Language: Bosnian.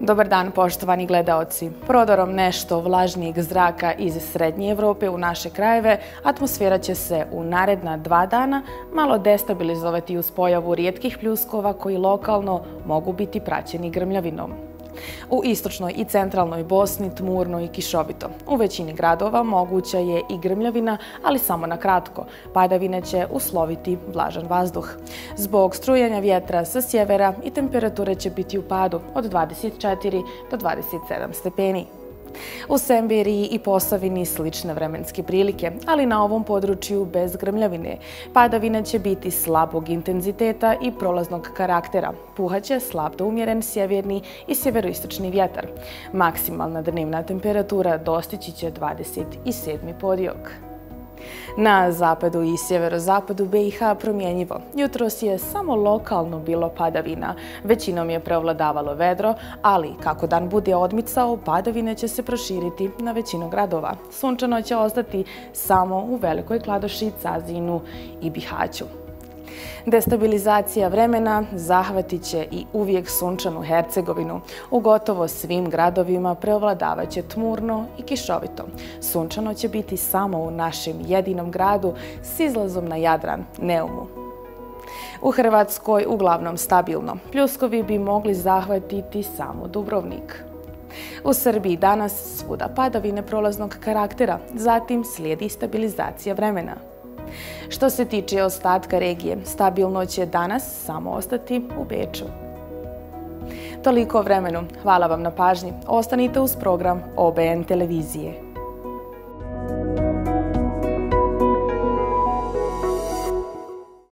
Dobar dan, poštovani gledaoci. Prodorom nešto vlažnijeg zraka iz Srednje Evrope u naše krajeve, atmosfera će se u naredna dva dana malo destabilizovati uz pojavu rijetkih pljuskova koji lokalno mogu biti praćeni grmljavinom. U istočnoj i centralnoj Bosni tmurno i kišovito. U većini gradova moguća je i grmljavina, ali samo na kratko. Padavine će usloviti vlažan vazduh. Zbog strujanja vjetra sa sjevera i temperature će biti u padu od 24 do 27 stepeni. U Sembiriji i Posavini slične vremenske prilike, ali na ovom području bez grmljavine. Padavina će biti slabog intenziteta i prolaznog karaktera. Puhaće slab do umjeren sjeverni i sjeveroistočni vjetar. Maksimalna dnevna temperatura dostići će 27. podijok. Na zapadu i sjeverozapadu BiH promjenjivo. Jutros je samo lokalno bilo padavina. Većinom je preovladavalo vedro, ali kako dan bude odmicao, padavine će se proširiti na većinu gradova. Sunčano će ostati samo u Velikoj Kladoši, Cazinu i Bihaću. Destabilizacija vremena zahvatit će i uvijek sunčanu Hercegovinu. U gotovo svim gradovima preovladavaće tmurno i kišovito. Sunčano će biti samo u našem jedinom gradu s izlazom na Jadran, Neumu. U Hrvatskoj uglavnom stabilno. Pljuskovi bi mogli zahvatiti samo Dubrovnik. U Srbiji danas svuda padavine prolaznog karaktera, zatim slijedi stabilizacija vremena. Što se tiče ostatka regije, stabilno će danas samo ostati u Beču. Toliko vremenu. Hvala vam na pažnji. Ostanite uz program OBN televizije.